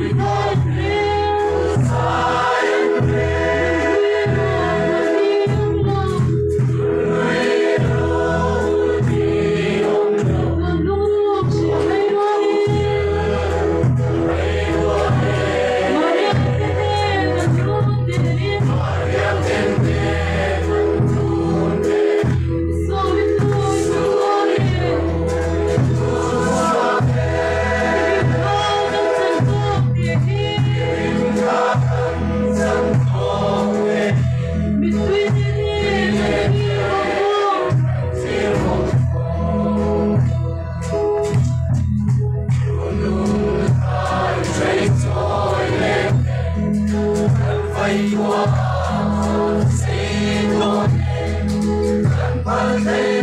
We Sing on, and